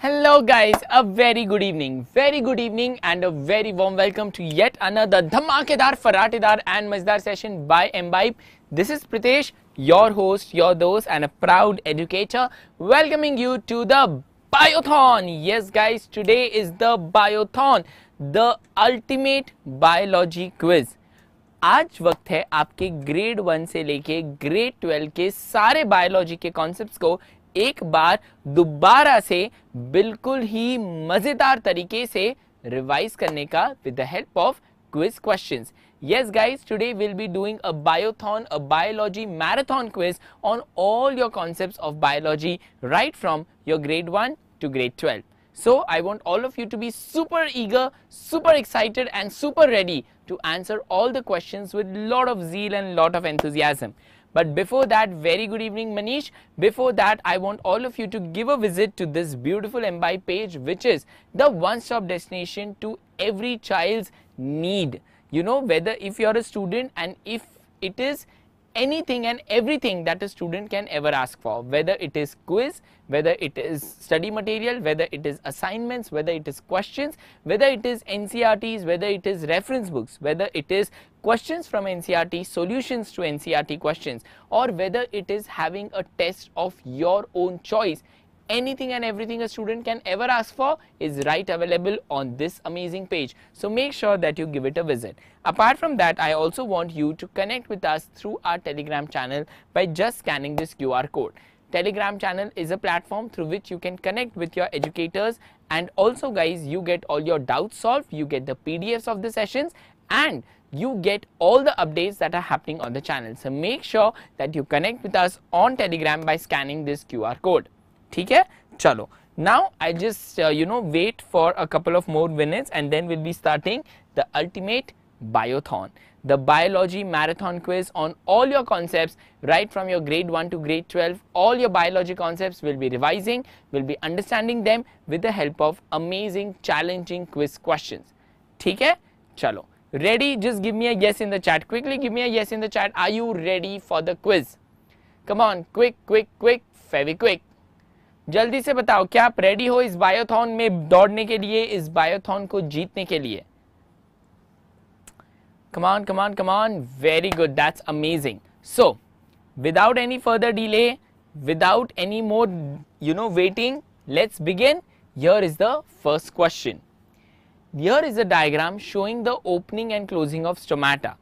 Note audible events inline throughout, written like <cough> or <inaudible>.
Hello guys a very good evening very good evening and a very warm welcome to yet another धमाकेदार फराटेदार and मज़ेदार session by Embibe this is Pritesh your host your दोस्त and a proud educator welcoming you to the Biothon yes guys today is the Biothon the ultimate biology quiz आज वक्त है आपके grade one से लेके grade twelve के सारे biology के कॉन्सेप्ट को एक बार दोबारा से बिल्कुल ही मज़ेदार तरीके से रिवाइज करने का with the help of quiz questions yes guys today we'll be doing a biothon a biology marathon quiz on all your concepts of biology right from your grade 1 to grade 12 so i want all of you to be super eager super excited and super ready to answer all the questions with lot of zeal and lot of enthusiasm but before that, very good evening Manish. Before that, I want all of you to give a visit to this beautiful Mbibe page which is the one-stop destination to every child's need. You know, whether if you are a student and if it is anything and everything that a student can ever ask for, whether it is quiz, whether it is study material, whether it is assignments, whether it is questions, whether it is NCRTs, whether it is reference books, whether it is questions from NCRT, solutions to NCRT questions, or whether it is having a test of your own choice anything and everything a student can ever ask for is right available on this amazing page. So make sure that you give it a visit. Apart from that, I also want you to connect with us through our Telegram channel by just scanning this QR code. Telegram channel is a platform through which you can connect with your educators and also guys you get all your doubts solved, you get the PDFs of the sessions and you get all the updates that are happening on the channel. So make sure that you connect with us on Telegram by scanning this QR code. ठीक है चलो now I just uh, you know wait for a couple of more minutes and then we'll be starting the ultimate biothon the biology marathon quiz on all your concepts right from your grade 1 to grade 12 all your biology concepts will be revising will be understanding them with the help of amazing challenging quiz questions ठीक है चलो ready just give me a yes in the chat quickly give me a yes in the chat are you ready for the quiz come on quick quick quick very quick जल्दी से बताओ, क्या आप ready हो इस biothon में दौड़ने के लिए, इस बायोथॉन को जीतने के लिए? Come on come on come on very good that's amazing so without any further delay without any more you know waiting let's begin here is the first question here is a diagram showing the opening and closing of stomata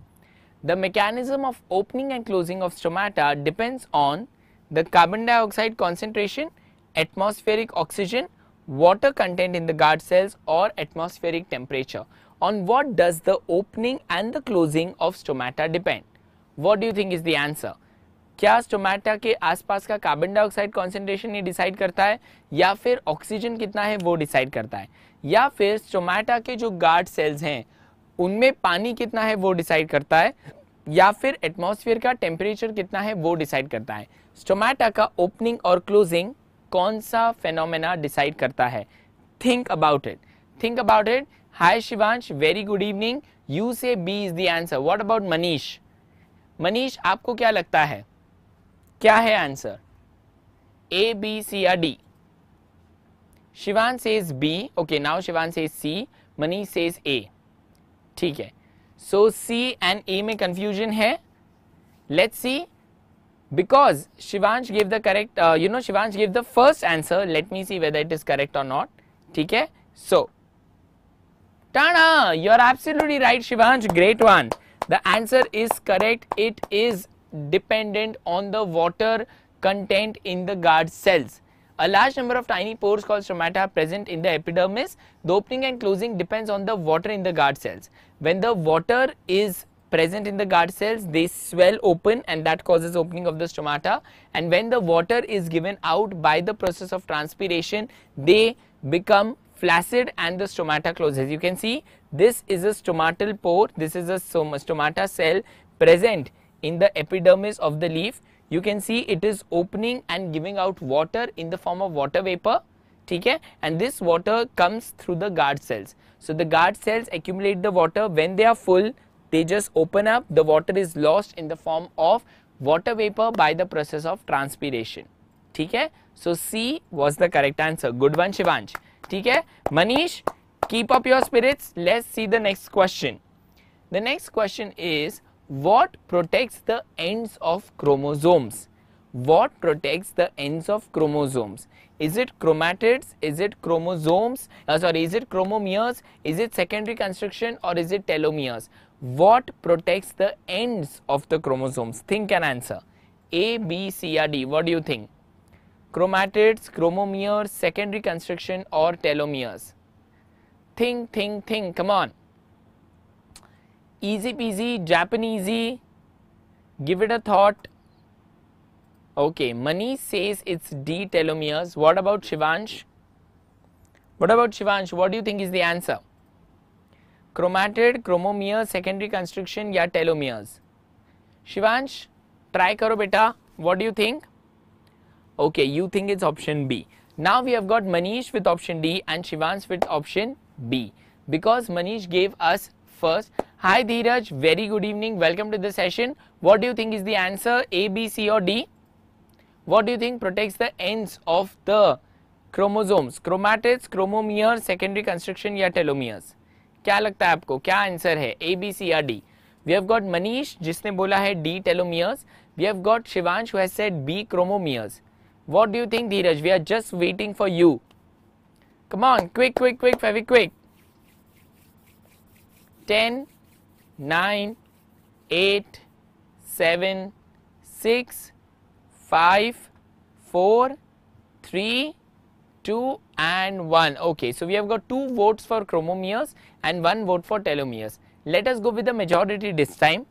the mechanism of opening and closing of stomata depends on the carbon dioxide concentration atmospheric oxygen, water content in the guard cells or atmospheric temperature. On what does the opening and the closing of stomata depend? What do you think is the answer? क्या stomata के आसपास का carbon dioxide concentration ये decide करता है या फिर oxygen कितना है वो डिसाइड करता है या फिर स्टोमेटा के जो गार्ड सेल्स हैं उनमें पानी कितना है वो डिसाइड करता है या फिर एटमॉस्फेयर का टेम्परेचर कितना है वो डिसाइड करता है स्टोमेटा का ओपनिंग और क्लोजिंग कौन सा फेनोमेना डिसाइड करता है? Think about it think about it hi Shivansh very good evening you say B is the answer what about Manish Manish आपको क्या लगता है? क्या है आंसर ए बी सी या D Shivan says B okay now Shivan says C Manish says A ठीक है. So C and A में कंफ्यूजन है. Let's see because Shivansh gave the correct, uh, you know, Shivansh gave the first answer. Let me see whether it is correct or not. Okay. So, Tana, you are absolutely right, Shivansh. Great one. The answer is correct. It is dependent on the water content in the guard cells. A large number of tiny pores called stomata are present in the epidermis. The opening and closing depends on the water in the guard cells. When the water is present in the guard cells they swell open and that causes opening of the stomata. And when the water is given out by the process of transpiration they become flaccid and the stomata closes. You can see this is a stomatal pore. This is a stomata cell present in the epidermis of the leaf. You can see it is opening and giving out water in the form of water vapor and this water comes through the guard cells. So the guard cells accumulate the water. When they are full they just open up the water is lost in the form of water vapor by the process of transpiration ठीक है so C was the correct answer good one Shivansh ठीक है Manish keep up your spirits let's see the next question the next question is what protects the ends of chromosomes what protects the ends of chromosomes is it chromatids is it chromosomes uh, sorry is it chromomeres is it secondary construction or is it telomeres What protects the ends of the chromosomes? Think and answer. A b c or d. What do you think? Chromatids chromomeres secondary construction or telomeres? Think think think. Come on. Easy peasy japanesey. Give it a thought. Okay Mani says it's d telomeres. What about shivansh? What about shivansh? What do you think is the answer chromatid chromomere secondary construction या telomeres Shivansh try करो बेटा. What do think okay you think it's option B now we have got Manish with option D and Shivansh with option B because Manish gave us first hi Dheeraj very good evening welcome to the session what do think is the answer A B C और D what do think protects the end of the chromosomes chromatids chromomere secondary construction या telomeres क्या लगता है आपको? क्या answer है? A B C या D we have got Manish जिसने बोला है D telomeres we have got Shivansh who has said B chromomeres what do you think Dheeraj we are just waiting for you come on quick quick quick Fevikwik 10 9, 8, 7, 6, 5, 4, 3, 2 and 1. Okay, so we have got 2 votes for chromomeres and 1 vote for telomeres. Let us go with the majority this time,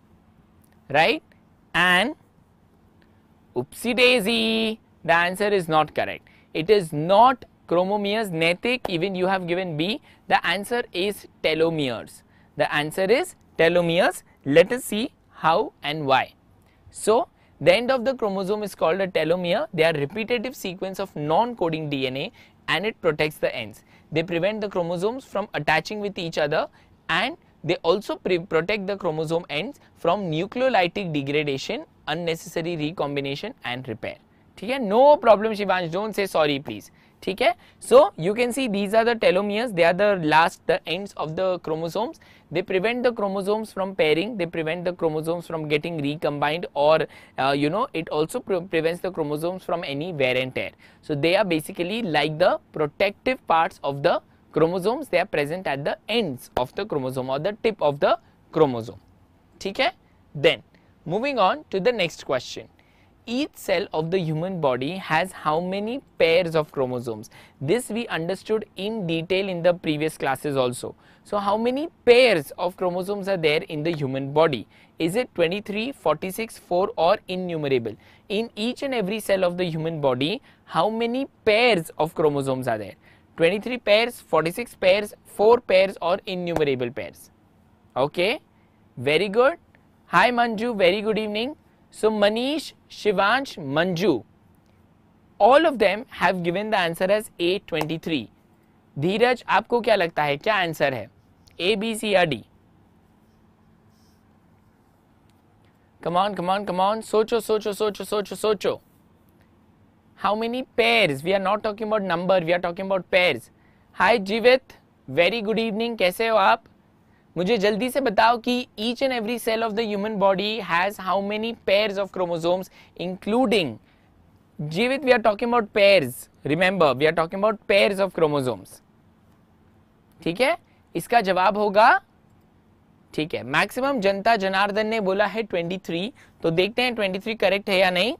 right? And oopsie daisy, the answer is not correct. It is not chromomeres, Netik, even you have given B. The answer is telomeres. The answer is telomeres. Let us see how and why. So, the end of the chromosome is called a telomere. They are repetitive sequence of non-coding DNA and it protects the ends. They prevent the chromosomes from attaching with each other and they also protect the chromosome ends from nucleolytic degradation, unnecessary recombination and repair. Okay? No problem Shivansh, don't say sorry please. ठीक है so you can see these are the telomeres they are the last the ends of the chromosomes They prevent the chromosomes from pairing, they prevent the chromosomes from getting recombined or uh, you know it also pre prevents the chromosomes from any wear and tear. So they are basically like the protective parts of the chromosomes, they are present at the ends of the chromosome or the tip of the chromosome. Okay? Then moving on to the next question each cell of the human body has how many pairs of chromosomes. This we understood in detail in the previous classes also. So how many pairs of chromosomes are there in the human body is it 23 46 4 or innumerable in each and every cell of the human body how many pairs of chromosomes are there 23 pairs 46 pairs 4 pairs or innumerable pairs okay very good hi manju very good evening so Manish, Shivansh, Manju, all of them have given the answer as A23. Dheeraj आपको क्या लगता है क्या answer है A B C या D come on come on come on सोचो सोचो सोचो सोचो सोचो. How many pairs we are not talking about number we are talking about pairs hi Jeevit very good evening कैसे हो आप? मुझे जल्दी से बताओ कि each and every cell of the human body has how many pairs of chromosomes including Jeevit we are talking about pairs remember we are talking about pairs of chromosomes ठीक है? इसका जवाब होगा, ठीक है मैक्सिमम जनता जनार्दन ने बोला है 23 तो देखते हैं 23 करेक्ट है या नहीं।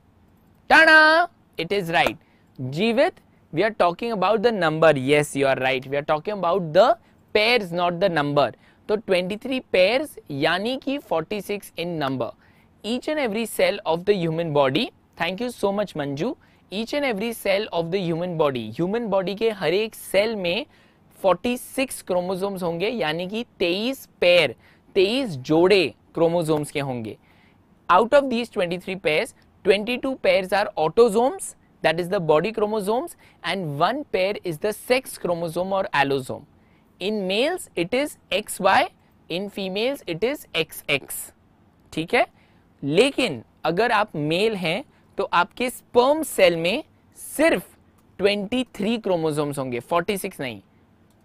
टाणा it is right Jeevit we are talking about the number yes you are right we are talking about the pairs not the number तो 23 पेयर्स यानी कि 46 in number each and every cell of the human body thank you so much Manju each and every cell of the human body human body के हर एक cell में 46 chromosomes होंगे, यानी कि 23 पेयर 23 जोड़े क्रोमोसोम्स के होंगे। Out of these 23 pairs 22 pairs are autosomes that is the body chromosomes, and one pair is the sex chromosome or allosome. In males it is X Y in females it is X X ठीक है? लेकिन अगर आप male हैं तो आपके sperm cell में सिर्फ़ 23 क्रोमोसोम्स होंगे 46 नहीं।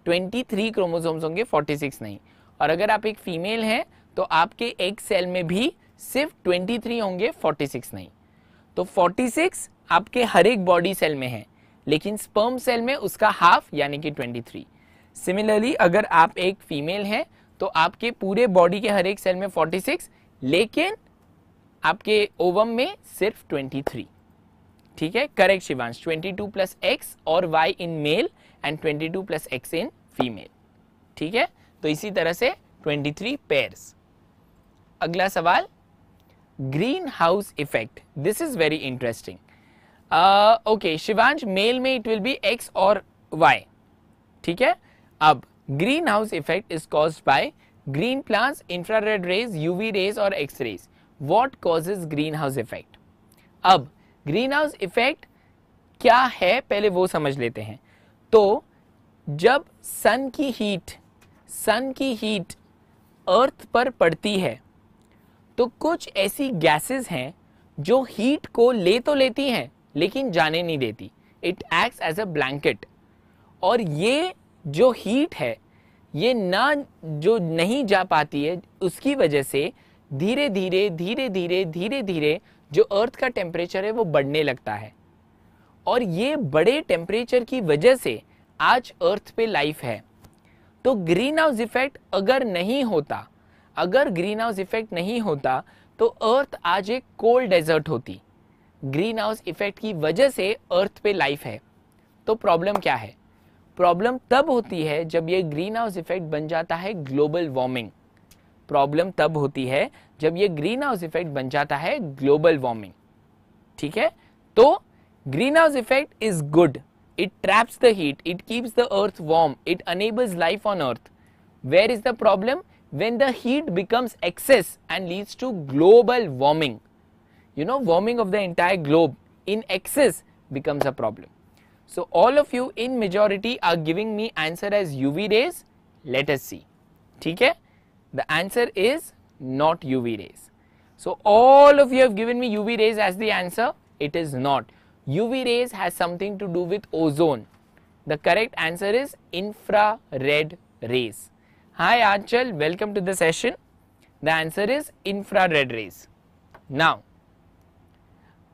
23 क्रोमोसोम्स होंगे 46 नहीं। और अगर आप एक फीमेल हैं तो आपके एक सेल में भी सिर्फ़ 23 होंगे 46 नहीं। तो 46 आपके हर एक बॉडी सेल में है, लेकिन स्पर्म सेल में उसका हाफ़ यानी कि 23 सिमिलरली अगर आप एक फीमेल हैं तो आपके पूरे बॉडी के हर एक सेल में 46 लेकिन आपके ओवम में सिर्फ़ 23 ठीक है? करेक्ट शिवांश। 22 प्लस एक्स और Y in male and 22 plus X in female ठीक है? तो इसी तरह से 23 पेयर्स अगला सवाल green house effect this is very interesting okay Shivansh male में इट विल बी एक्स और वाई ठीक है? अब green house effect is cause by green plants infrared rays UV rays और X rays what causes green house effect अब green house effect क्या है? पहले वो समझ लेते हैं. तो जब सन की हीट सन की हीट अर्थ पर पड़ती है तो कुछ ऐसी गैसेस हैं जो हीट को ले तो लेती हैं, लेकिन जाने नहीं देती। It acts as a blanket और ये जो हीट है, ये ना जो नहीं जा पाती है, उसकी वजह से धीरे धीरे धीरे धीरे धीरे धीरे जो अर्थ का टेम्परेचर है, वो बढ़ने लगता है। और ये बड़े टेम्परेचर की वजह से आज अर्थ पे लाइफ है। तो ग्रीन हाउस इफ़ेक्ट अगर नहीं होता, अगर ग्रीन हाउस इफ़ेक्ट नहीं होता तो अर्थ आज एक कोल्ड डेजर्ट होती। ग्रीन हाउस इफ़ेक्ट की वजह से अर्थ पे लाइफ है। तो प्रॉब्लम क्या है? प्रॉब्लम तब होती है जब ये ग्रीन हाउस इफ़ेक्ट बन जाता है ग्लोबल वार्मिंग प्रॉब्लम तब होती है जब ये ग्रीन हाउस इफ़ेक्ट बन जाता है ग्लोबल वार्मिंग ठीक है? तो Greenhouse effect is good. It traps the heat, it keeps the earth warm, it enables life on earth. Where is the problem? When the heat becomes excess and leads to global warming. You know, warming of the entire globe in excess becomes a problem. So all of you in majority are giving me answer as UV rays. Let us see. Okay? The answer is not UV rays. So all of you have given me UV rays as the answer. It is not. UV rays has something to do with ozone. The correct answer is infrared rays. Hi Achal, welcome to the session. The answer is infrared rays. Now,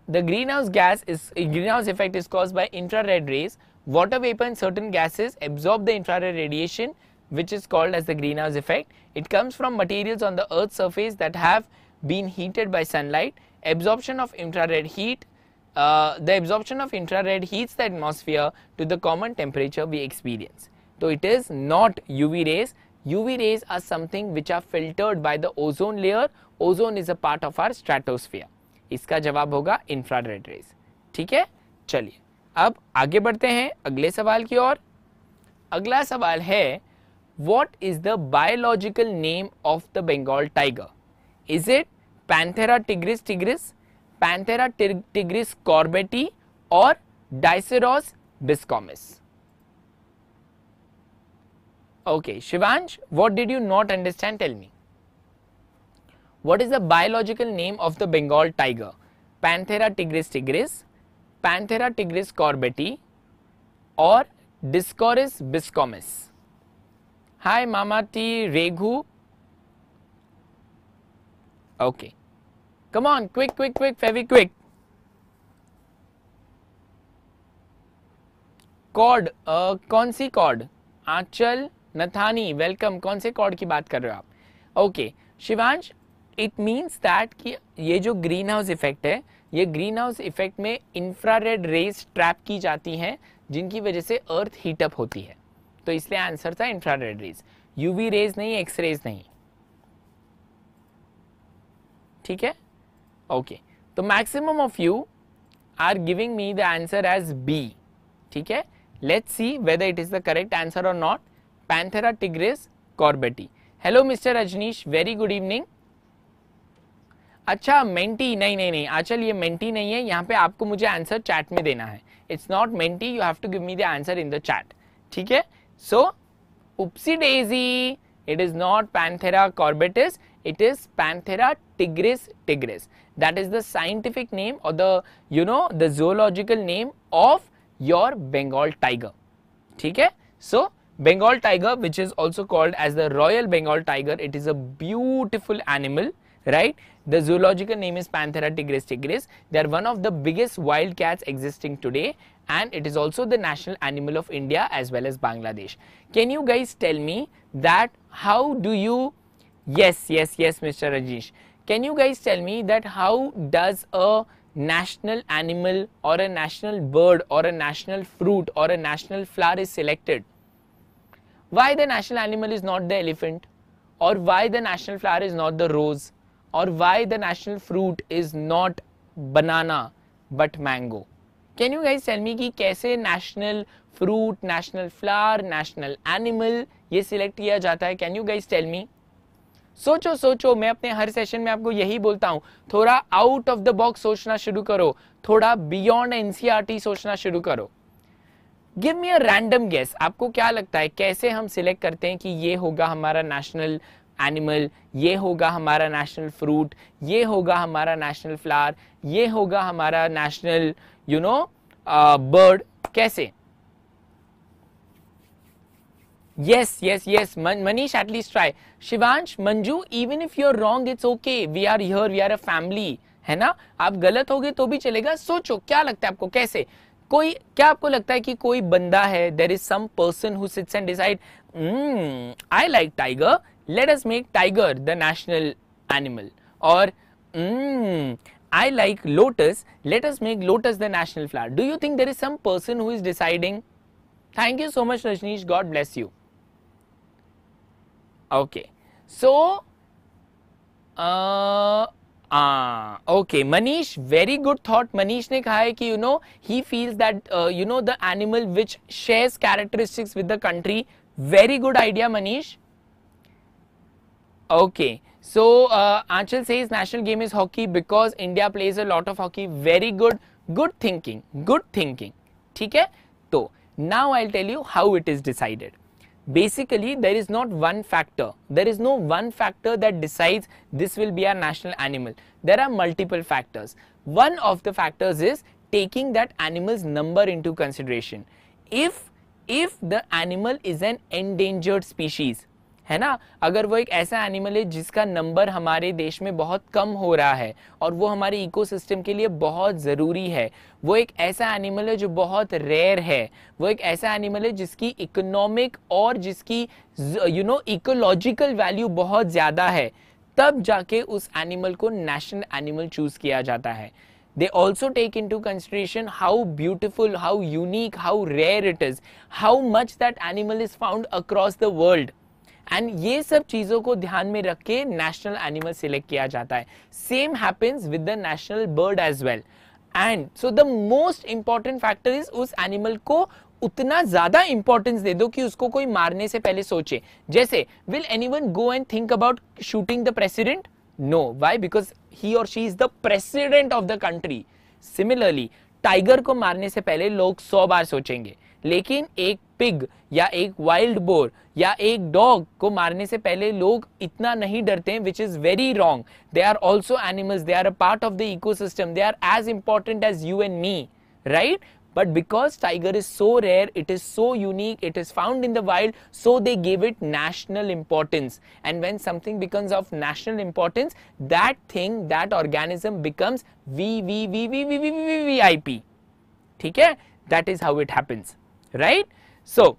the greenhouse gas is greenhouse effect is caused by infrared rays. Water vapor and certain gases absorb the infrared radiation which is called as the greenhouse effect. It comes from materials on the earth's surface that have been heated by sunlight. Absorption of infrared heat, uh, the absorption of infrared heats the atmosphere to the common temperature we experience. So it is not UV rays. UV rays are something which are filtered by the ozone layer. Ozone is a part of our stratosphere. इसका जवाब होगा infrared rays ठीक है चलिए अब आगे बढ़ते हैं अगले सवाल की ओर अगला सवाल है what is the biological name of the Bengal tiger? Is it Panthera tigris tigris, Panthera tigris corbetti और Diceros bicornis okay Shivansh what did you not understand tell me what is the biological name of the Bengal tiger Panthera tigris tigris Panthera tigris corbetti और Diceros bicornis hi Mamta Reghu okay okay. Come on, quick, quick, quick, very quick. Cord uh, कौन सी cord Anchal Nathani welcome कौन से cord की बात कर रहे हो आप? Okay Shivansh it means that कि ये जो ग्रीन हाउस इफ़ेक्ट है ये ग्रीन हाउस इफ़ेक्ट में इंफ्रारेड रेज ट्रैप की जाती हैं जिनकी वजह से अर्थ हीटअप होती है। तो इसलिए आंसर था इंफ्रारेड रेज यूवी रेज नहीं एक्स रेज नहीं। ठीक है? ओके तो maximum of you are giving me the answer as B ठीक है? Let's see whether it is the correct answer और not Panthera tigris corbetti hello mister Rajneesh very good evening अच्छा mentee नहीं नहीं नहीं. आचल ये मेंटी नहीं है. यहाँ पे आपको मुझे आंसर चैट में देना है. It's not Menti you have to give me the answer in the chat ठीक है? So, oopsie it is not Panthera corbettis it is Panthera tigris tigris. That is the scientific name or the, you know, the zoological name of your Bengal tiger. Okay? So, Bengal tiger, which is also called as the Royal Bengal tiger, it is a beautiful animal, right? The zoological name is Panthera tigris tigris. They are one of the biggest wild cats existing today and it is also the national animal of India as well as Bangladesh. Can you guys tell me that how do you, yes, yes, yes, Mr. Rajesh, can you guys tell me that how does a national animal or a national bird or a national fruit or a national flower is selected? Why the national animal is not the elephant or why the national flower is not the rose or why the national fruit is not banana but mango? Can you guys tell me कि कैसे national fruit national flower national animal ये select किया जाता है can you guys tell me सोचो सोचो, मैं अपने हर सेशन में आपको यही बोलता हूँ, थोड़ा आउट ऑफ़ द बॉक्स सोचना शुरू करो, थोड़ा बियॉन्ड एनसीआरटी सोचना शुरू करो। Give me a random guess आपको क्या लगता है, कैसे हम सिलेक्ट करते हैं कि ये होगा हमारा नेशनल एनिमल ये होगा हमारा नेशनल फ्रूट ये होगा हमारा नेशनल फ्लावर ये होगा हमारा नेशनल यू नो बर्ड कैसे? Yes, yes, yes. Man Manish, at least try. Shivansh, Manju, even if you're wrong, it's okay. We are here, we are a family. है ना? आप गलत होगे तो भी चलेगा। सोचो क्या लगता है आपको? कैसे? कोई क्या आपको लगता है कि कोई बंदा है? There is some person who sits and decide I like tiger let us make tiger the national animal और I like lotus let us make lotus the national flower do you think there is some person who is deciding thank you so much Rajneesh God bless you Okay. So, uh, okay Manish very good thought Manish ने कहा है कि you know he feels that you no the animal which shares characteristics with the country very good idea Manish okay so Aanchal says national game is hockey because India plays a lot of hockey very good good thinking good thinking ठीक है? तो now I tell you how it is decided Basically, there is not one factor. There is no one factor that decides this will be our national animal. There are multiple factors. One of the factors is taking that animal's number into consideration. If if the animal is an endangered species, है ना? अगर वो एक ऐसा animal है जिसका number हमारे देश में बहुत कम हो रहा है और वो हमारे इकोसिस्टम के लिए बहुत ज़रूरी है, वो एक ऐसा एनिमल है जो बहुत रेयर है, वो एक ऐसा एनिमल है जिसकी इकोनॉमिक और जिसकी यू नो इकोलॉजिकल वैल्यू बहुत ज़्यादा है, तब जाके उस एनिमल को नेशनल एनिमल चूज़ किया जाता है। They also take into consideration how beautiful, how unique, how rare it is, how much that animal is found across the world and ये सब चीज़ों को ध्यान में रख के नेशनल एनिमल सिलेक्ट किया जाता है। Same happens with the national bird as well and so the most important factor is उस एनिमल को उतना ज़्यादा इंपॉर्टेंस दे दो कि उसको कोई मारने से पहले सोचे। जैसे will anyone go and think about shooting the president no why because he और she is the president of the country similarly tiger को मारने से पहले लोग सौ बार सोचेंगे। लेकिन एक पिग या एक वाइल्ड बोर या एक डॉग को मारने से पहले लोग इतना नहीं डरते हैं which is very wrong they are also animals they are a part of the ecosystem they are as important as you and me right but because tiger is so rare it is so unique it is found in the wild so they give it national importance and when something becomes of national importance that thing that organism becomes V V V V V V V V I P ठीक है? That is how it happens right so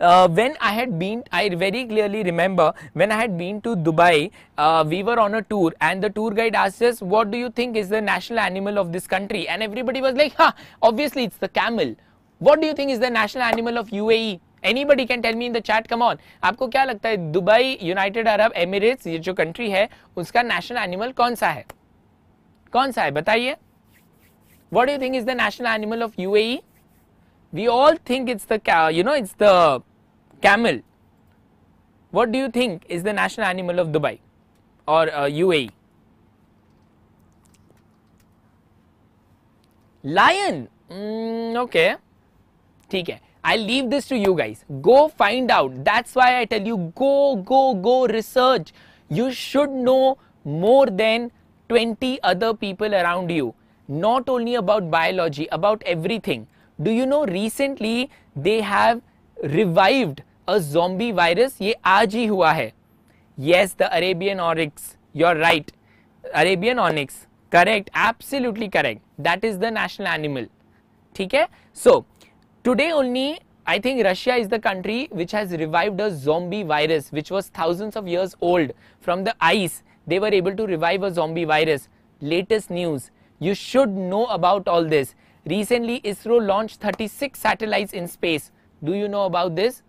uh, when I had been, I very clearly remember when I had been to Dubai, uh, we were on a tour and the tour guide asked us, what do you think is the national animal of this country? And everybody was like, ha, obviously it's the camel. What do you think is the national animal of UAE? Anybody can tell me in the chat, come on. आपको क्या लगता है Dubai United Arab Emirates ये जो country है उसका national animal कौन सा है कौन सा है बताइए What do you think is the national animal of UAE? we all think it's the you know it's the camel what do you think is the national animal of dubai or uh, uae lion mm, okay ठीक है I leave this to you guys. Go find out. That's why I tell you go, go, go research. You should know more than 20 other people around you. Not only about biology, about everything. do you know recently they have revived a zombie virus? ye aaj hi hua hai yes the arabian oryx you're right. Arabian onyx. Correct. Absolutely correct. That is the national animal. theek hai so today only i think russia is the country which has revived a zombie virus which was thousands of years old. From the ice they were able to revive a zombie virus. Latest news. You should know about all this. Recently, ISRO launched 36 satellites in space. Do you know about this?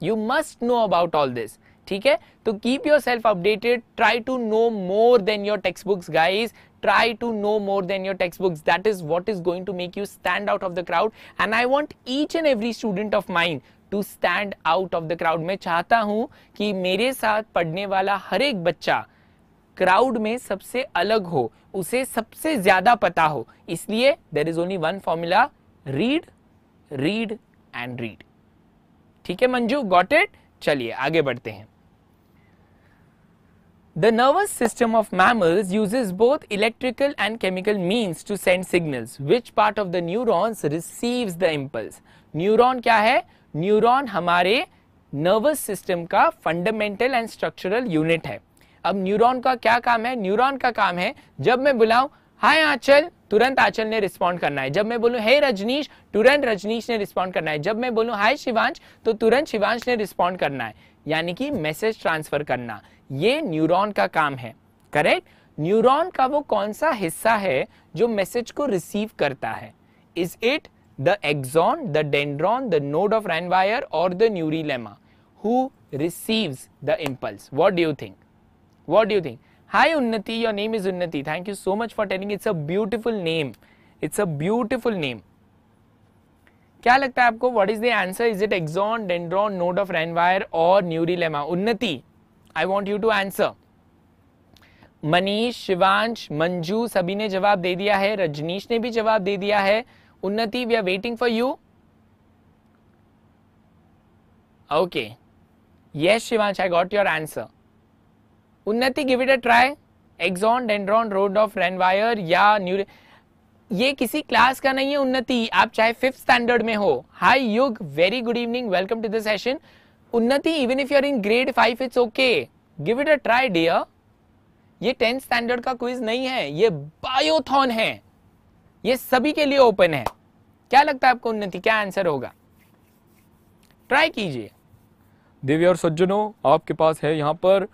You must know about all this. ठीक है तो self updated try to know more than your textbooks guys try to know more than your textbooks that is what is going to make you stand out of the crowd and i want each and every student of mine to stand out of the crowd मैं चाहता हूँ कि मेरे साथ पढ़ने वाला हर एक बच्चा क्राउड में सबसे अलग हो उसे सबसे ज़्यादा पता हो इसलिए there is only one formula read read and read ठीक है मंजू गॉट इट चलिए आगे बढ़ते हैं The nervous system of mammals uses both electrical and chemical means to send signals. Which part of the neurons receives the impulse? Neuron क्या है Neuron हमारे nervous system का fundamental and structural unit है अब न्यूरॉन का क्या काम है? न्यूरॉन का काम है, जब मैं बुलाऊं, हाय आंचल, तुरंत आंचल ने रिस्पॉन्ड करना है। जब मैं बोलूँ, हे रजनीश, तुरंत रजनीश ने रिस्पॉन्ड करना है। जब मैं बोलूँ, हाय शिवांश तो तुरंत शिवांश ने रिस्पॉन्ड करना है। यानी कि मैसेज ट्रांसफ़र करना। ये न्यूरॉन का काम है। करेक्ट न्यूरॉन का वो कौन सा हिस्सा है जो मैसेज को रिसीव करता है? Is it the axon the dendron the node of Ranvier और the neurilemma who receives the impulse what do you think what do you think hi Unnati your name is Unnati thank you so much for telling it's a beautiful name it's a beautiful name क्या लगता है आपको? What is the answer is it axon dendron node of Ranvier और neurilemma Unnati I want you to answer Manish Shivansh Manju सभी ने जवाब दे दिया है। रजनीश ने भी जवाब दे दिया है। Unnati we are waiting for you okay yes Shivansh I got your answer Unnati give it a try axon dendron road of Ranvier या न्यू ये किसी क्लास का नहीं है उन्नति। आप चाहे फिफ्थ स्टैंडर्ड में हो। Hi Yug very good evening welcome to the session Unnati even if you are in grade five it's okay give it a try dear ये टेंथ स्टैंडर्ड का क्विज नहीं है। ये बायोथॉन है। ये सभी के लिए ओपन है। क्या लगता है आपको उन्नति? क्या आंसर होगा? ट्राई कीजिए। देवी और सज्जनों, आपके पास है यहाँ पर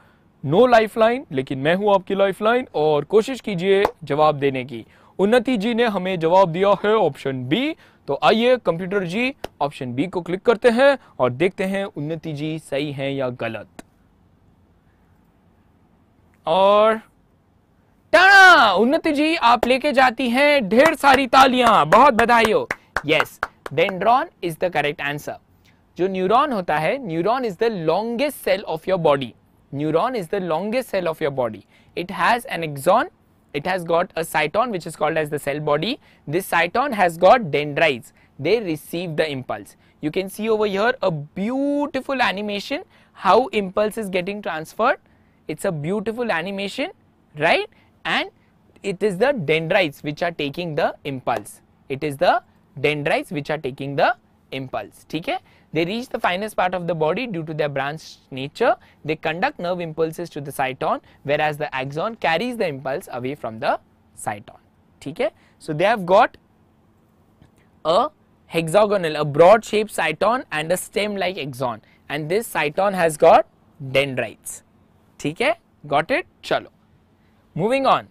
नो लाइफलाइन लेकिन मैं हूँ आपकी लाइफलाइन और कोशिश कीजिए जवाब देने की। उन्नति जी ने हमें जवाब दिया है ऑप्शन बी तो आइए कंप्यूटर जी ऑप्शन बी को क्लिक करते हैं और देखते हैं उन्नति जी सही है या गलत। और टाणा उन्नति जी, आप लेके जाती हैं ढेर सारी तालियाँ। बहुत बधाई हो yes dendron is the correct answer जो न्यूरॉन होता है neuron is the longest cell of your body Neuron is the longest cell of your body it has an axon it has got a cyton which is called as the cell body. This cyton has got dendrites. They receive the impulse. You can see over here a beautiful animation how impulse is getting transferred. It's a beautiful animation, right? And it is the dendrites which are taking the impulse. It is the dendrites which are taking the impulse. Okay? They reach the finest part of the body due to their branched nature. They conduct nerve impulses to the cyton whereas the axon carries the impulse away from the cyton. Okay? So, they have got a hexagonal, a broad shaped cyton and a stem like axon and this cyton has got dendrites. Okay? Got it? Chalo. Moving on.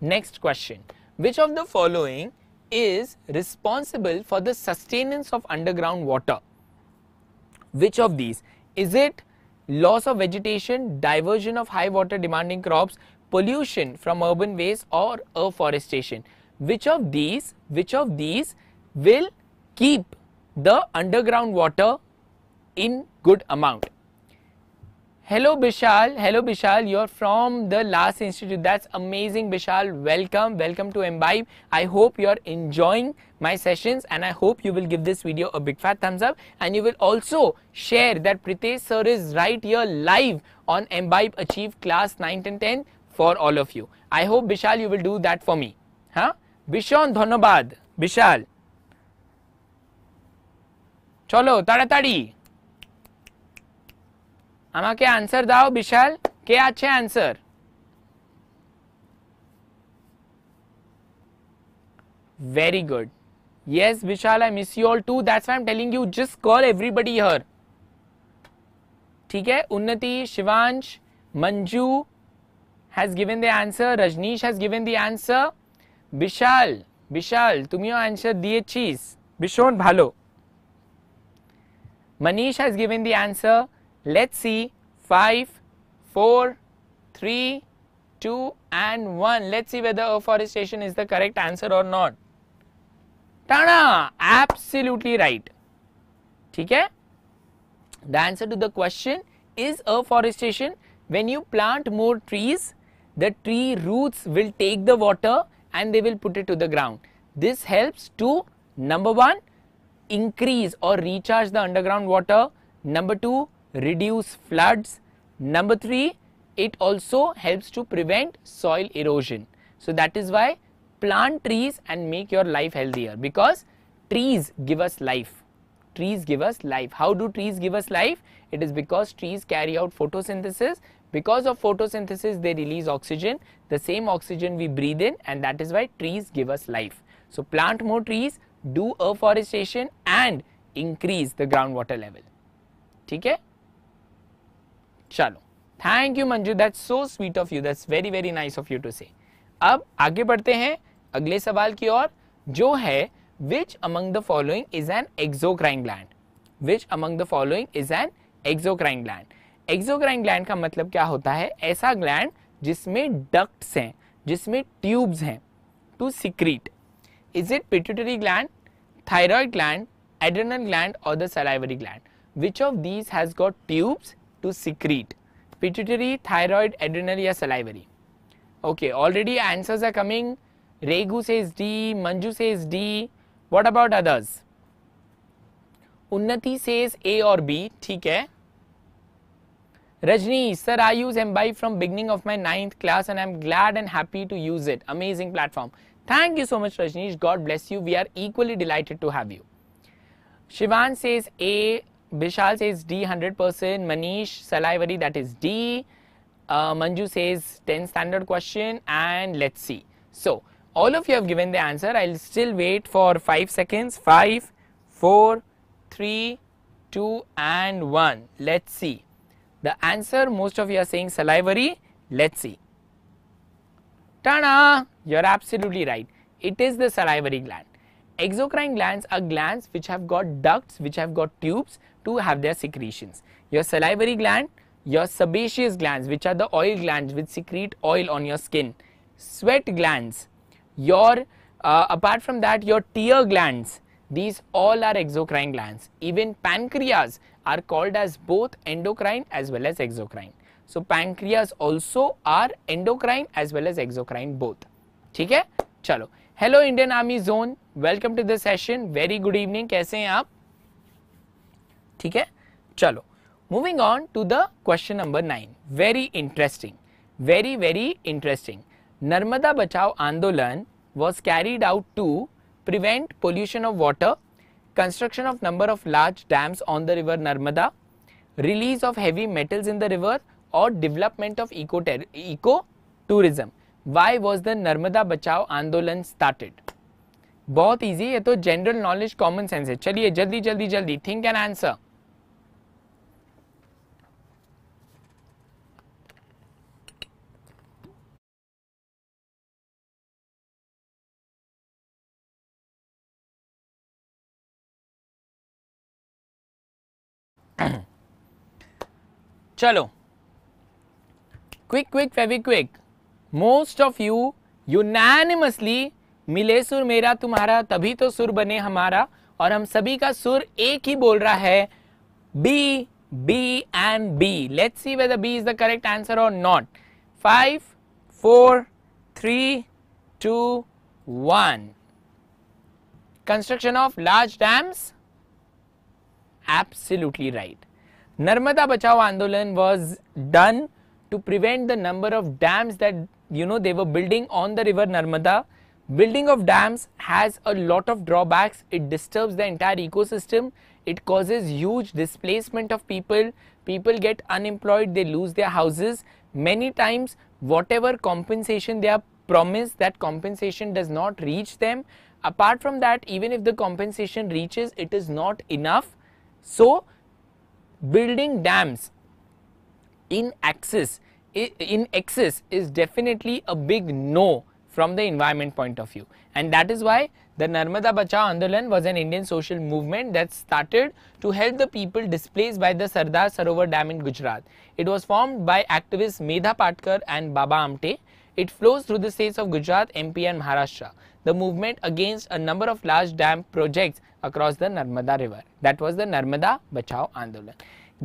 Next question. Which of the following is responsible for the sustenance of underground water? Which of these? Is it loss of vegetation, diversion of high water demanding crops, pollution from urban waste or afforestation? Which of these, which of these will keep the underground water in good amount? Hello Bishal, hello Bishal, you're from the last institute. That's amazing Bishal. Welcome, welcome to Imbibe. I hope you're enjoying my sessions and I hope you will give this video a big fat thumbs up and you will also share that Pritesh sir is right here live on Imbibe Achieve class 9 and 10 for all of you. I hope Bishal you will do that for me. Huh? Bishon Dhonobad, Bishal. Cholo, taratari. আমাকে answer দাও বিশাল কে আছে answer very good yes vishal i miss you all too that's why i'm telling you just call everybody here ठीक है Unnati Shivansh Manju has given the answer rajneesh has given the answer বিশাল বিশাল তুমিও answer দিয়েছিস ভীষণ ভালো Manish has given the answer. Let's see 5, 4, 3, 2 and 1. Let's see whether afforestation is the correct answer or not. Tana! Absolutely right. Okay? The answer to the question is afforestation. When you plant more trees, the tree roots will take the water and they will put it to the ground. This helps to number 1 increase or recharge the underground water. Number 2 reduce floods. Number three, it also helps to prevent soil erosion. So that is why plant trees and make your life healthier because trees give us life. Trees give us life. How do trees give us life? It is because trees carry out photosynthesis. Because of photosynthesis, they release oxygen. The same oxygen we breathe in, and that is why trees give us life. So, plant more trees, do afforestation, and increase the groundwater level. ठीक है चलो thank you Manju that's so sweet of you that's very very nice of you too से अब आगे बढ़ते हैं, अगले सवाल की ओर, जो है which among the following is an exocrine gland which among the following is an exocrine gland exocrine gland का मतलब क्या होता है? ऐसा ग्लैंड जिसमें डक्ट्स हैं, जिसमें ट्यूब्स हैं to secrete is it pituitary gland thyroid gland adrenal gland, or the salivary gland? Which of these has got tubes? to secrete? Pituitary, thyroid, adrenal or salivary? Okay, already answers are coming. Regu says D, Manju says D. What about others? Unnati says A or B. ठीक है. Rajni, sir, I use Mbibe from beginning of my ninth class and I'm glad and happy to use it. Amazing platform. Thank you so much, Rajneesh. God bless you. We are equally delighted to have you. Shivan says A, Bishal says D 100%, Manish salivary that is D, uh, Manju says 10 standard question and let's see. So, all of you have given the answer. I'll still wait for 5 seconds. 5, 4, 3, 2 and 1. Let's see. The answer most of you are saying salivary. Let's see. Tada! You're absolutely right. It is the salivary gland. Exocrine glands are glands which have got ducts, which have got tubes to have their secretions. Your salivary gland, your sebaceous glands, which are the oil glands which secrete oil on your skin, sweat glands, your uh, apart from that, your tear glands, these all are exocrine glands. Even pancreas are called as both endocrine as well as exocrine. So pancreas also are endocrine as well as exocrine both. ठीक है चलो hello Indian army zone welcome to the session very good evening कैसे हैं आप ठीक है? चलो moving on to the question number nine very interesting very very interesting Narmada Bachao Andolan was carried out to prevent pollution of water construction of number of large dams on the river Narmada release of heavy metals in the river और development of eco ecotourism why was the Narmada Bachao Andolan started बहुत easy है तो general knowledge common sense है। चलिए, जल्दी जल्दी जल्दी think an answer <clears throat> चलो। Quick quick Fevikwik most of you unanimously मिले सुर मेरा, तुम्हारा, तभी तो सुर बने हमारा। और हम सभी का सुर एक ही बोल रहा है B B and B let's see whether B is the correct answer और not five four three two one construction of large dams. Absolutely right narmada bachao andolan was done to prevent the number of dams that you know they were building on the river Narmada. Building of dams has a lot of drawbacks. It disturbs the entire ecosystem. It causes huge displacement of people. People get unemployed, they lose their houses. Many times, whatever compensation they are promised, that compensation does not reach them. Apart from that, even if the compensation reaches, it is not enough. So, building dams in excess in excess is definitely a big no from the environment point of view and that is why the Narmada Bachao Andolan was an Indian social movement that started to help the people displaced by the Sardar Sarovar Dam in Gujarat. It was formed by activists Medha Patkar and Baba Amte. It flows through the states of Gujarat, MP and Maharashtra. The movement against a number of large dam projects across the Narmada river. That was the Narmada Bachao Andolan.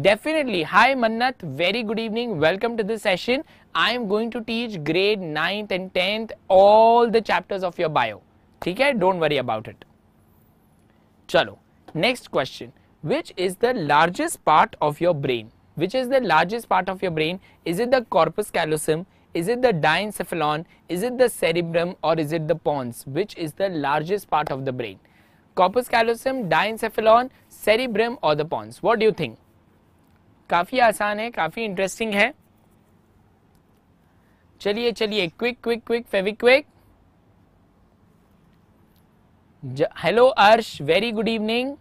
Definitely. Hi Mannat, very good evening. Welcome to this session. I am going to teach grade 9th and 10th all the chapters of your bio. Okay, don't worry about it. Chalo. Next question. Which is the largest part of your brain? Which is the largest part of your brain? Is it the corpus callosum? Is it the diencephalon? Is it the cerebrum or is it the pons? Which is the largest part of the brain? Diencephalon, cerebrum or the pons? What do you think? काफ़ी आसान है काफ़ी interesting है चलिए चलिए quick quick quick Fevikwik hello Arsh very good evening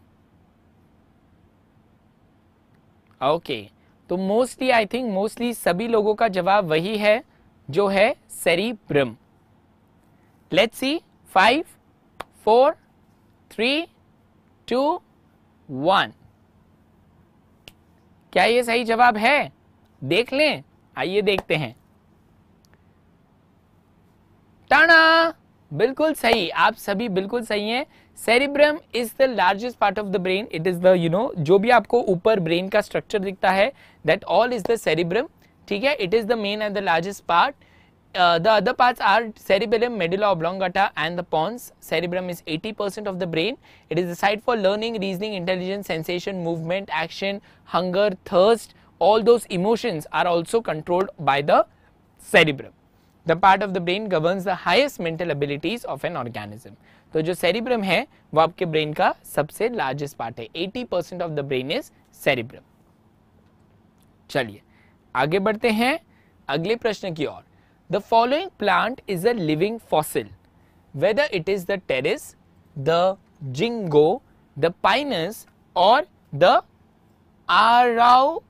okay तो mostly I think mostly सभी लोगों का जवाब वही है जो है cerebrum let's see five four three two one क्या ये सही जवाब है? देख लें। आइए देखते हैं। टाणा! बिल्कुल सही। आप सभी बिल्कुल सही हैं। Cerebrum is the largest part of the brain it is the you know जो भी आपको ऊपर ब्रेन का स्ट्रक्चर दिखता है that all is the cerebrum ठीक है? It is the main and the largest part uh, the other parts are cerebellum, medulla oblongata and the pons. Cerebrum is 80% of the brain. It is the site for learning, reasoning, intelligence, sensation, movement, action, hunger, thirst. All those emotions are also controlled by the cerebrum. The part of the brain governs the highest mental abilities of an organism. तो जो cerebrum है वो आपके brain का सबसे largest part है 80 percent of the brain is cerebrum चलिए आगे बढ़ते हैं अगले प्रश्न की ओर The following plant is a living fossil, whether it is the pteris, the jingo, the pinus or the araucaria.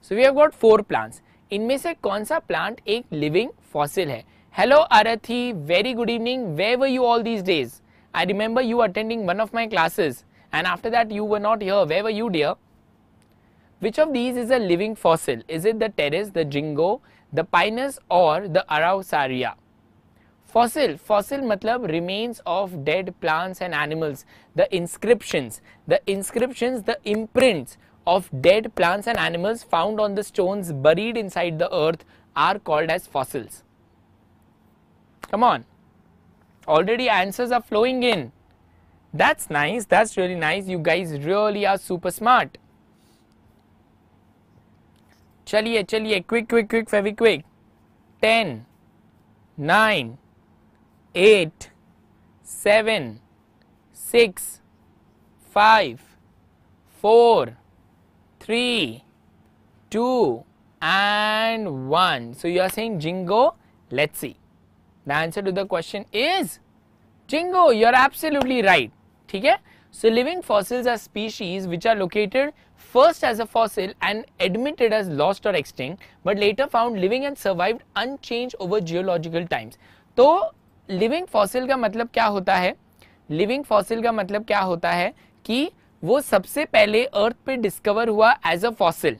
So we have got four plants. इनमें से कौन सा प्लांट एक लिविंग फॉसिल है hello Aarthi very good evening where were you all these days I remember you attending one of my classes and after that you were not here where were you dear which of these is a living fossil is it the pteris the jingo the pinus or the araucaria. Fossil, fossil matlab remains of dead plants and animals. The inscriptions, the inscriptions, the imprints of dead plants and animals found on the stones buried inside the earth are called as fossils. Come on. Already answers are flowing in. That's nice. That's really nice. You guys really are super smart. चलिए चलिए quick quick quick Fevikwik ten nine eight seven six five four three two and 1. So you are saying Jingo? Let's see. The answer to the question is Jingo. You are absolutely right. ठीक है So living fossils are species which are located first as a fossil and admitted as lost or extinct, but later found living and survived unchanged over geological times. तो living fossil का मतलब क्या होता है? Living fossil का मतलब क्या होता है? कि वो सबसे पहले अर्थ पे डिस्कवर हुआ एज अ फॉसिल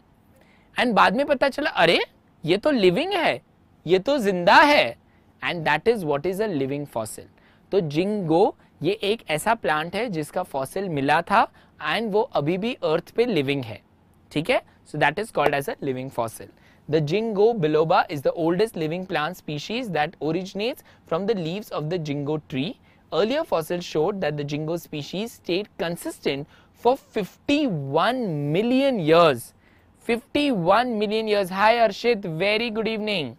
एंड बाद में पता चला, अरे, ये तो लिविंग है, ये तो ज़िंदा है. And that is what is a living fossil तो जिंगो, ये एक ऐसा प्लांट है जिसका फॉसिल मिला था एंड वो अभी भी अर्थ पे लिविंग है ठीक है so that is called as a living fossil The Jingo biloba is the oldest living plant species that originates from the leaves of the Jingo tree. Earlier fossils showed that the Jingo species stayed consistent for 51 million years. 51 million years. Hi Arshit, very good evening.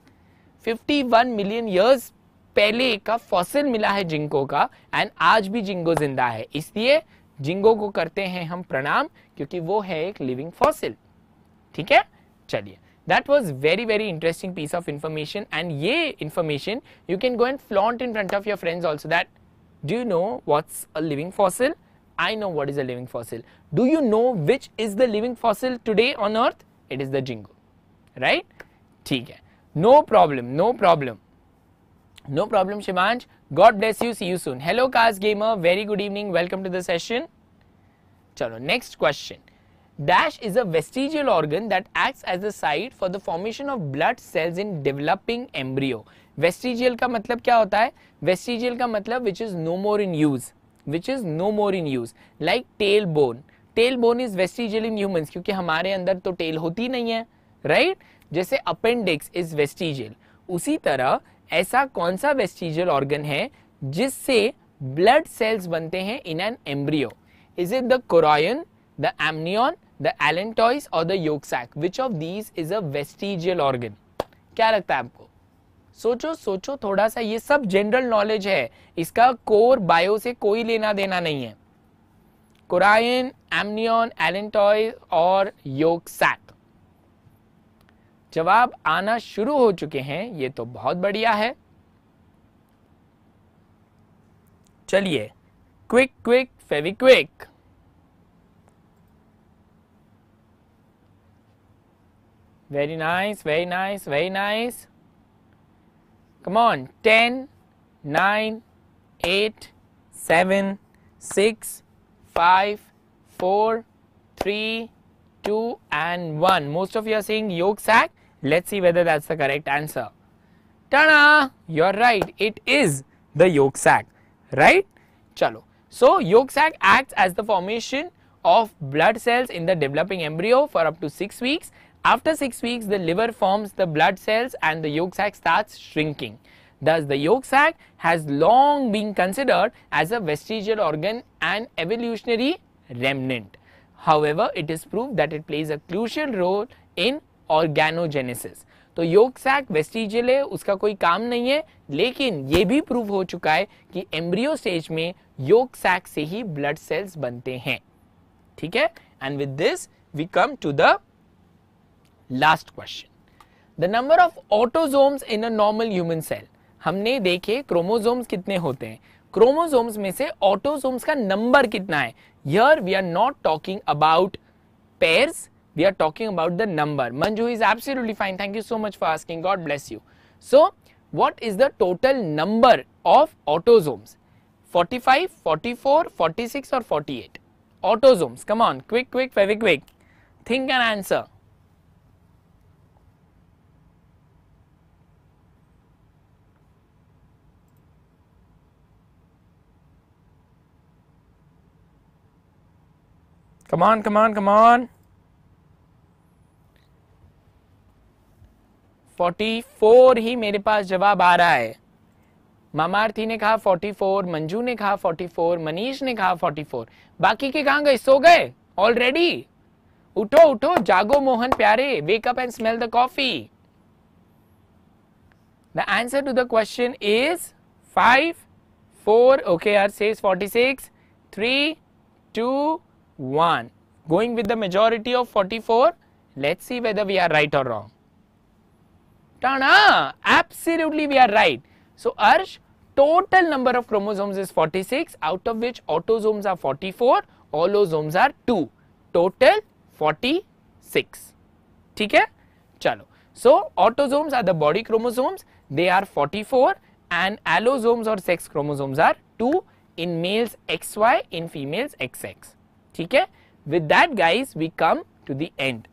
51 million years पहले का fossil मिला है ginkgo का and आज भी ginkgo ज़िंदा है इसलिए जिंगो को करते हैं हम प्रणाम, क्योंकि वो है एक लिविंग फॉसिल ठीक है? चलिए. That was very very interesting piece of information and ये information you can go and flaunt in front of your friends also that do you know what's a living fossil I know what is a living fossil do you know which is the living fossil today on earth it is the ginkgo right ठीक है. No problem no problem no problem Shivansh God bless you see you soon hello Kas gamer very good evening welcome to the session चलो next question dash is a vestigial organ that acts as a site for the formation of blood cells in developing embryo vestigial का मतलब क्या होता है? Vestigial का मतलब which is no more in use which is no more in use like tail bone tail bone is vestigial in humans क्योंकि हमारे अंदर तो टेल होती नहीं है राइट right? जैसे अपेंडिक्स इज़ वेस्टिजियल उसी तरह ऐसा कौन सा वेस्टिजियल ऑर्गन है जिससे ब्लड सेल्स बनते हैं in an embryo is it the chorion the amnion the allantois और the yolk sac which of these is a vestigial organ क्या लगता है आपको? सोचो सोचो, थोड़ा सा, ये सब जनरल नॉलेज है। इसका कोर बायो से कोई लेना देना नहीं है। कोरायन एमनियन एलेंटॉय और योगसैक जवाब आना शुरू हो चुके हैं, ये तो बहुत बढ़िया है। चलिए, quick quick, Fevikwik. Very nice very nice very nice. Come on, ten, nine, eight, seven, six, five, four, three, two, and one. Most of you're saying yolk sac Let's see whether that's the correct answer. Tada! You're right. It is the yolk sac. Right? Chalo. So, yolk sac acts as the formation of blood cells in the developing embryo for up to 6 weeks. After 6 weeks, the liver forms the blood cells and the yolk sac starts shrinking. Thus, the yolk sac has long been considered as a vestigial organ and evolutionary remnant. However, it is proved that it plays a crucial role in organogenesis तो yolk sac vestigial है, उसका कोई काम नहीं है, लेकिन ये भी प्रूव हो चुका है कि एम्ब्रियो स्टेज में योग सैक से ही ब्लड सेल्स बनते हैं। ठीक है? And with this we come to the last question the number of autosomes in a normal human cell हमने देखे क्रोमोजोम्स कितने होते हैं। क्रोमोजोम्स में से ऑटोजोम्स का नंबर कितना है? Here we are not talking about pairs we are talking about the number. Manju is absolutely fine. Thank you so much for asking. God bless you. So what is the total number of autosomes? 45 44 46 or 48 autosomes. Come on. Quick quick very quick. Think and answer. Come on come on come on 44 ही मेरे पास जवाब आ रहा है। मामार्थी ने कहा 44 मंजू ने कहा 44 मनीष ने कहा 44 बाकी के कहा गए? सो गए? ऑलरेडी उठो उठो, जागो मोहन प्यारे wake up and smell the coffee the answer to the question is 5 4 okay, our says 46 3 2 1 going with the majority of 44 let's see whether we are right or wrong Tana, absolutely we are right. So Arsh, total number of chromosomes is 46 out of which autosomes are 44, allosomes are 2. Total 46. ठीक है चलो so autosomes are the body chromosomes they are 44 and allosomes or sex chromosomes are 2 in males XY in females XX ठीक है with that guys we come to the end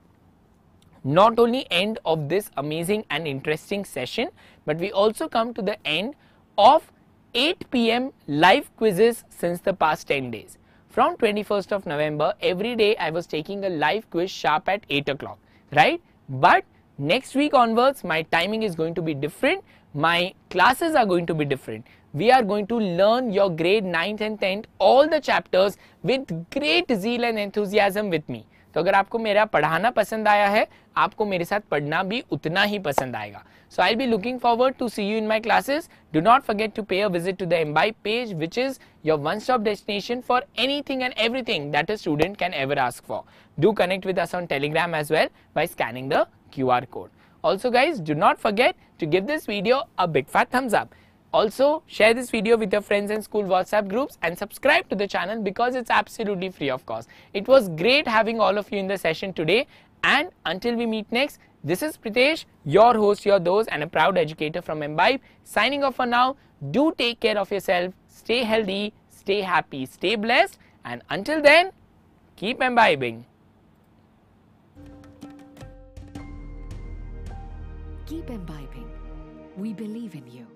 not only end of this amazing and interesting session, but we also come to the end of 8 pm live quizzes since the past 10 days. From 21st of November, every day I was taking a live quiz sharp at 8 o'clock, right? But next week onwards, my timing is going to be different. My classes are going to be different. We are going to learn your grade 9th and 10th, all the chapters with great zeal and enthusiasm with me. तो अगर आपको मेरा पढ़ाना पसंद आया है, आपको मेरे साथ पढ़ना भी उतना ही पसंद आएगा। So I be looking forward to see you in my classes do not forget to pay a visit to the Embibe page which is your one stop destination for anything and everything that is student can ever ask for do connect with us on Telegram as well by scanning the Q R code also guys do not forget to give this video a big fat thumbs up Also, share this video with your friends and school WhatsApp groups and subscribe to the channel because it's absolutely free of cost. It was great having all of you in the session today and until we meet next, this is Pritesh, your host, your dose and a proud educator from Imbibe signing off for now. Do take care of yourself, stay healthy, stay happy, stay blessed and until then, keep imbibing. Keep imbibing. We believe in you.